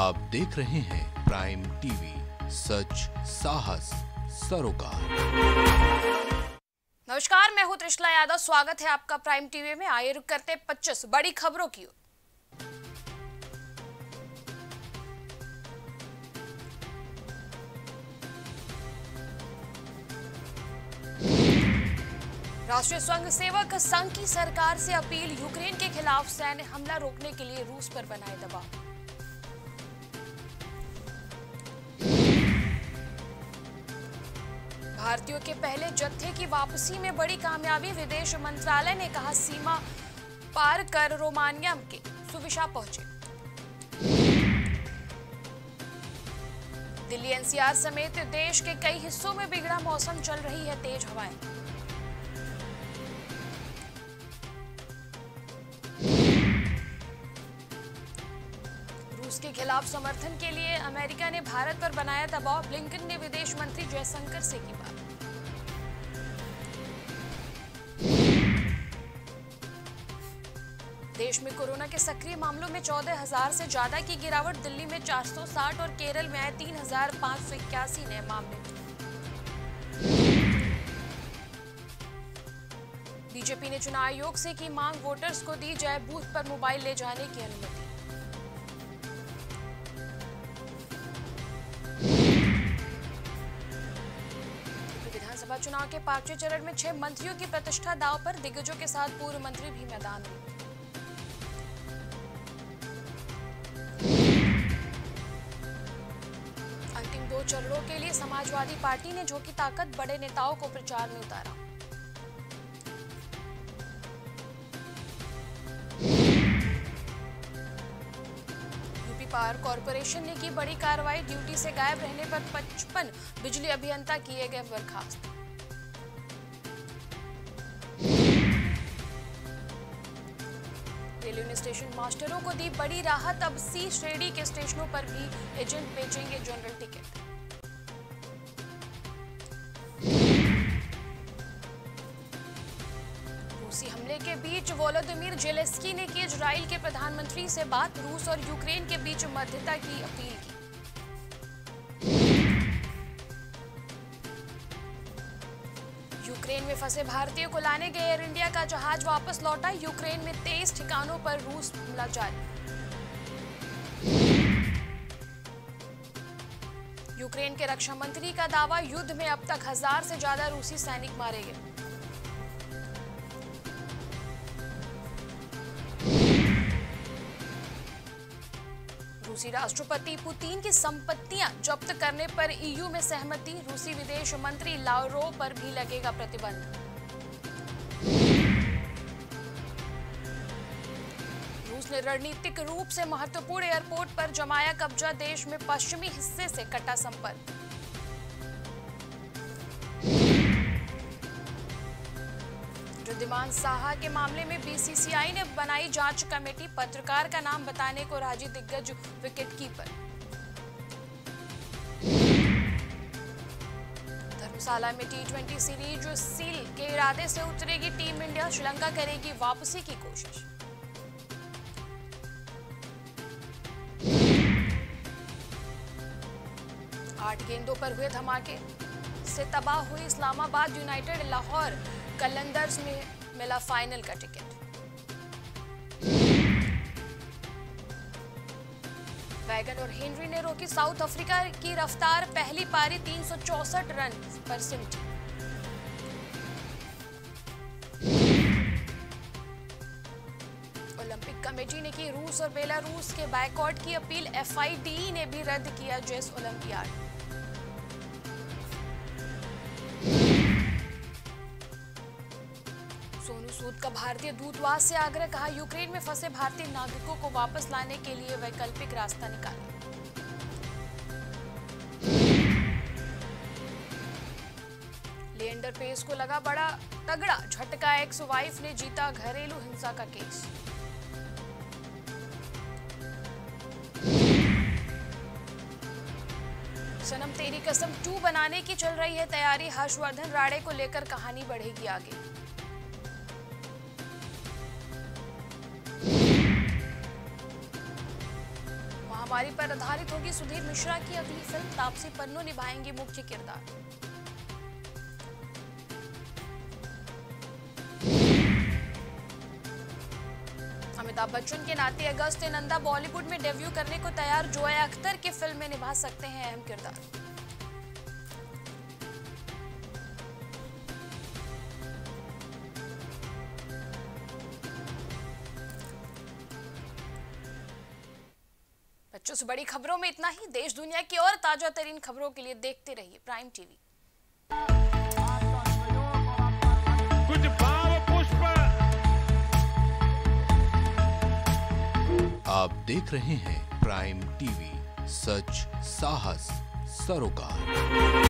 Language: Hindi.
आप देख रहे हैं प्राइम टीवी सच, साहस, सरोकार। नमस्कार, मैं हूँ त्रिशला यादव। स्वागत है आपका प्राइम टीवी में। आइए रुक करते 25 बड़ी खबरों की राष्ट्रीय स्वयं सेवक संघ की सरकार से अपील। यूक्रेन के खिलाफ सैन्य हमला रोकने के लिए रूस पर बनाए दबाव। भारतीयों के पहले जत्थे की वापसी में बड़ी कामयाबी, विदेश मंत्रालय ने कहा सीमा पार कर रोमानिया के सुविशा पहुँचे। दिल्ली एनसीआर समेत देश के कई हिस्सों में बिगड़ा मौसम, चल रही है तेज हवाएँ। के खिलाफ समर्थन के लिए अमेरिका ने भारत पर बनाया दबाव। ब्लिंकन ने विदेश मंत्री जयशंकर से की बात। देश में कोरोना के सक्रिय मामलों में चौदह हज़ार से ज़्यादा की गिरावट। दिल्ली में 460 और केरल में आए तीन हज़ार पाँच सौ इक्यासी नए मामले। बीजेपी ने चुनाव आयोग से की मांग। वोटर्स को दी जाए बूथ पर मोबाइल ले जाने की अनुमति। चुनाव के पाँचवें चरण में छह मंत्रियों की प्रतिष्ठा दाव पर, दिग्गजों के साथ पूर्व मंत्री भी मैदान में। अंतिम दो चरणों के लिए समाजवादी पार्टी ने झोंकी ताकत, बड़े नेताओं को प्रचार में उतारा। पावर कॉरपोरेशन ने की बड़ी कार्रवाई, ड्यूटी से गायब रहने पर 55 बिजली अभियंता किए गए बर्खास्त रेलवे ने स्टेशन मास्टरों को दी बड़ी राहत। अब सी श्रेणी के स्टेशनों पर भी एजेंट बेचेंगे जनरल टिकट रूसी हमले के बीच वोलोदिमिर जेलेस्की ने की इजराइल के प्रधानमंत्री से बात। रूस और यूक्रेन के बीच मध्यता की अपील की। यूक्रेन में फंसे भारतीयों को लाने गए एयर इंडिया का जहाज़ वापस लौटा। यूक्रेन में तेईस ठिकानों पर रूस हमला जारी। यूक्रेन के रक्षा मंत्री का दावा, युद्ध में अब तक हज़ार से ज़्यादा रूसी सैनिक मारे गए। रूसी राष्ट्रपति पुतिन की संपत्तियाँ जब्त करने पर ईयू में सहमति। रूसी विदेश मंत्री लावरो पर भी लगेगा प्रतिबंध। रूस ने रणनीतिक रूप से महत्वपूर्ण एयरपोर्ट पर जमाया कब्जा। देश में पश्चिमी हिस्से से कटा संपर्क। रिद्धिमान साहा के मामले में बीसीसीआई ने बनाई जाँच कमेटी पत्रकार का नाम बताने को राज़ी दिग्गज विकेटकीपर धर्मशाला में टी ट्वेंटी सीरीज़ सील के इरादे से उतरेगी टीम इंडिया। श्रीलंका करेगी वापसी की कोशिश। आठ गेंदों पर हुए धमाके। से तबाह हुई इस्लामाबाद, यूनाइटेड, लाहौर, कलंदर्स में मिला फाइनल का टिकट। वैगन और हेनरी ने रोकी साउथ अफ्रीका की रफ्तार, पहली पारी 364 रन पर सिमटी। ओलंपिक कमेटी ने की रूस और बेलारूस के बायकॉट की अपील, एफआईडी ने भी रद्द किया जेस ओलंपियाड। सोनू सूद का भारतीय दूतवास से आग्रह कहा, यूक्रेन में फंसे भारतीय नागरिकों को वापस लाने के लिए वैकल्पिक रास्ता निकालें। लिएंडर पेस को लगा बड़ा तगड़ा झटका एक्स वाइफ ने जीता घरेलू हिंसा का केस। सनम तेरी कसम टू बनाने की चल रही है तैयारी, हर्षवर्धन राणे को लेकर कहानी बढ़ेगी आगे। महामारी पर आधारित होगी सुधीर मिश्रा की अगली फ़िल्म, तापसी पन्नू निभाएँगे मुख्य किरदार। अमिताभ बच्चन के नाते अगस्त नंदा बॉलीवुड में डेब्यू करने को तैयार जोया अख्तर की फ़िल्म में निभा सकते हैं अहम किरदार। बच्चों से बड़ी खबरों में इतना ही देश दुनिया की और ताज़ा तरीन खबरों के लिए देखते रहिए प्राइम टीवी। कुछ भाव पुष्प। आप देख रहे हैं प्राइम टीवी सच साहस सरोकार।